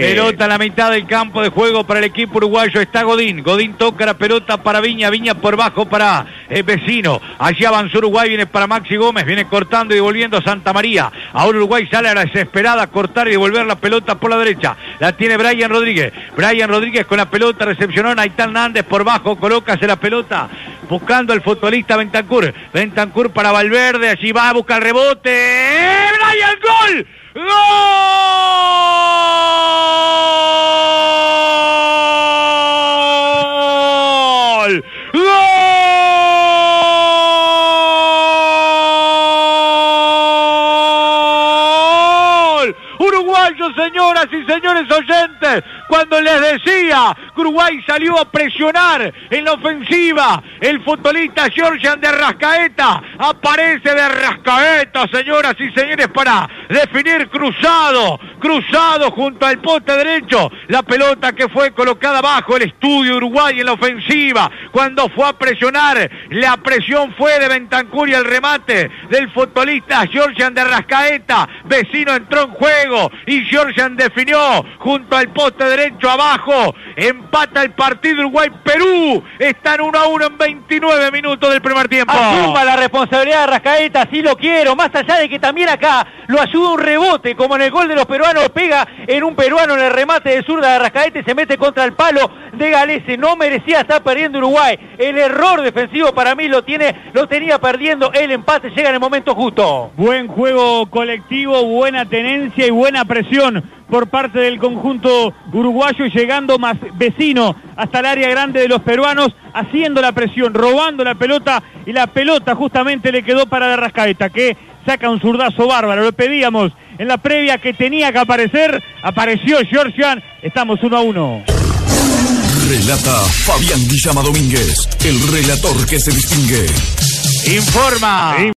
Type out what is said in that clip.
Pelota a la mitad del campo de juego para el equipo uruguayo. Está Godín. Godín toca la pelota para Viña. Viña por bajo para el vecino. Allí avanzó Uruguay. Viene para Maxi Gómez. Viene cortando y devolviendo a Santa María. Ahora Uruguay sale a la desesperada a cortar y devolver la pelota por la derecha. La tiene Brian Rodríguez. Brian Rodríguez con la pelota recepcionó a Naitán Nández por bajo. Colócase la pelota buscando al futbolista Bentancur. Bentancur para Valverde. Allí va a buscar el rebote. Brian, gol. ¡Gol! Uruguayo, señoras y señores oyentes, cuando les decía que Uruguay salió a presionar en la ofensiva, el futbolista Georgian de Arrascaeta aparece de Arrascaeta, señoras y señores, para definir cruzado, cruzado junto al poste derecho, la pelota que fue colocada bajo el estudio Uruguay en la ofensiva, cuando fue a presionar, la presión fue de Bentancur y el remate del futbolista Georgian de Arrascaeta, vecino entró en juego y Georgian definió junto al poste derecho abajo, empata el partido Uruguay-Perú, están 1 a 1 en 29 minutos del primer tiempo. Asuma la responsabilidad de Arrascaeta, sí lo quiero, más allá de que también acá lo ayuda un rebote, como en el gol de los peruanos, pega en un peruano en el remate de zurda de Arrascaeta y se mete contra el palo de Galese, no merecía estar perdiendo Uruguay, el error defensivo para mí lo tiene, lo tenía perdiendo, el empate llega en el momento justo. Buen juego colectivo, buena tenencia y buena presión por parte del conjunto uruguayo llegando más vecino hasta el área grande de los peruanos, haciendo la presión, robando la pelota y la pelota justamente le quedó para de Rascaeta, que saca un zurdazo bárbaro. Lo pedíamos en la previa que tenía que aparecer, apareció Georgian, estamos uno a uno. Relata Fabián Guillama Domínguez, el relator que se distingue. Informa.